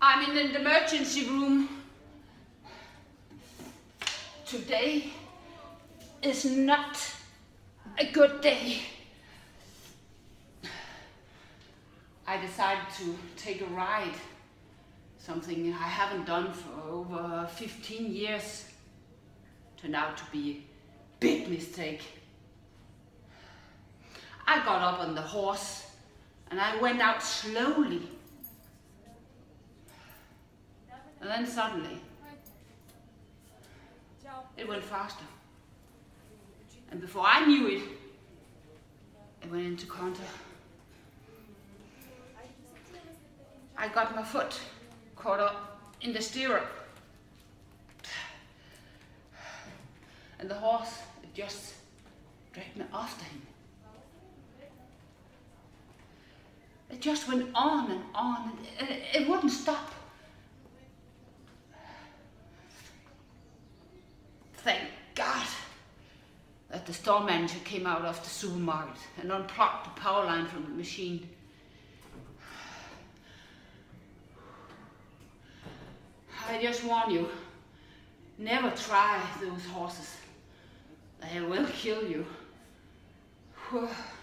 I'm in an emergency room. Today is not a good day. I decided to take a ride, something I haven't done for over 15 years. Turned out to be a big mistake. I got up on the horse and I went out slowly. And then suddenly, it went faster. And before I knew it, it went into canter. I got my foot caught up in the stirrup. And the horse just dragged me after him. It just went on and on, and it, it wouldn't stop. Thank God that the store manager came out of the supermarket and unplugged the power line from the machine. I just warn you, never try those horses. They will kill you.